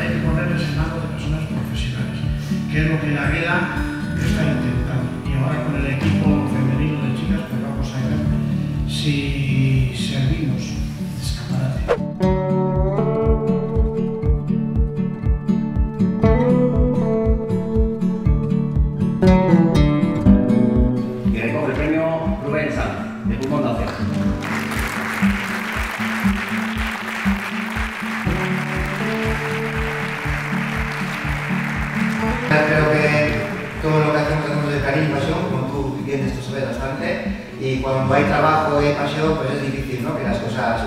hay que ponerles en manos de personas profesionales, que es lo que la guía está intentando. Y ahora con el equipo femenino de chicas, pues vamos a ver si Acero. Creo que todo lo que hacemos hacemos de cariño y pasión, como tú bien esto sabes bastante, y cuando hay trabajo y pasión, pues es difícil ¿no? que las cosas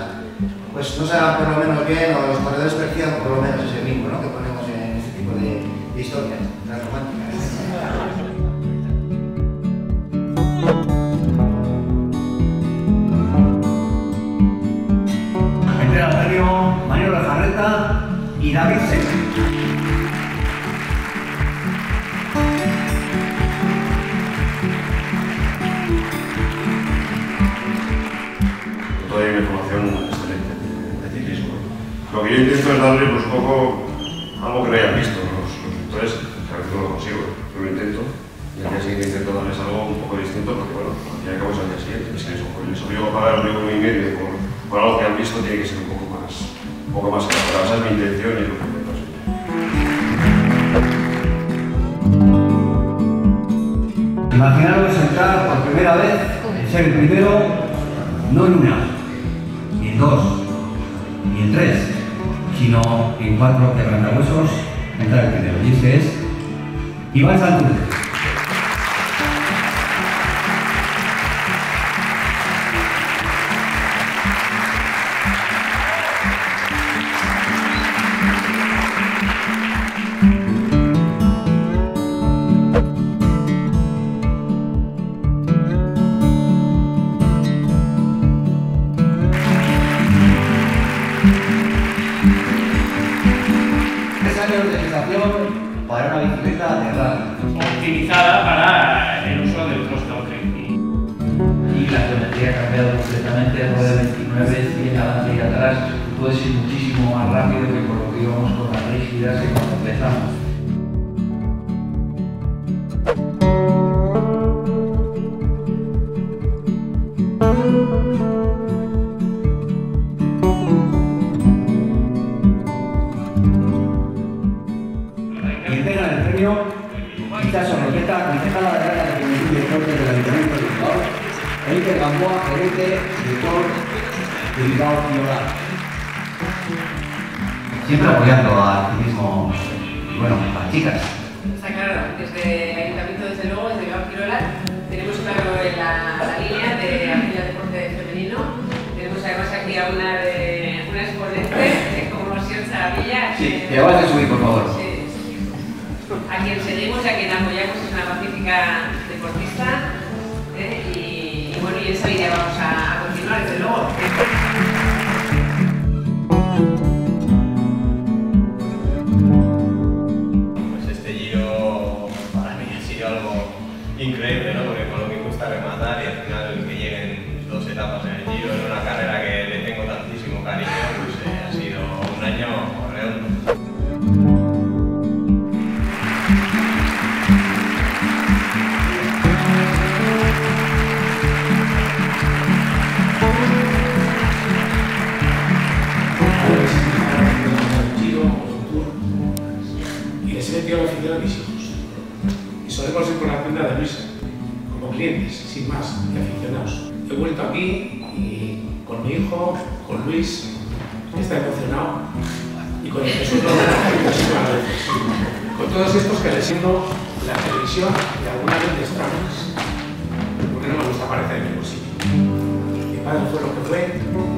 pues no se hagan por lo menos bien o los corredores perciban por lo menos ese ritmo ¿no? que ponemos en este tipo de, historias tan románticas. lo que yo intento es darle pues, un poco algo que no hayan visto los, los lectores, que a veces no lo consigo, pero lo intento. Y al día siguiente intento darles algo un poco distinto, porque bueno, al fin y al cabo es al día siguiente. Es que eso, pues, les obligo a pagar un libro y medio por, por algo que han visto, tiene que ser un poco más, un poco más elaborado. Esa es mi intención y es lo que Imaginaros entrar por primera vez, ser el primero, no en una, ni en dos, ni en tres, sino en cuatro quebrantahuesos, entrar el primero. Y ese es Iván Santurce. Optimizada para el uso del cross-country. y la geometría ha cambiado completamente, rueda 29, 100 adelante y atrás, puedes ir muchísimo más rápido que con lo que íbamos con las rígidas y cuando empezamos. Premio Quizás Sorroqueta, concejala de la de Juventud y Deporte del Ayuntamiento de Bilbao, Felipe Gamboa, gerente, director de Bilbao y Hogar. Siempre apoyando al ciclismo, y bueno, a las chicas. Está claro, desde el Ayuntamiento, desde luego, desde Bilbao Quirola, tenemos claro la, la línea de apoyo al deporte femenino. Tenemos además aquí a una, de, una exponente, como Sion Saravilla. Sí, te vas a subir, por favor. Sí, a quien apoyamos es una pacífica deportista. ¿eh? Y, bueno, y esa línea vamos a, a continuar, desde luego. Pues este giro para mí ha sido algo increíble, ¿no? Porque con lo que cuesta rematar y al final que lleguen dos etapas en el hijos. Y solemos ir con la tienda de Luisa, como clientes, sin más, y aficionados. He vuelto aquí y con mi hijo, con Luis, que está emocionado, y con el Jesús veces. Con todos estos que les siento la televisión y alguna vez de extraños, porque no me gusta aparecer en ningún sitio. Mi padre fue lo que fue,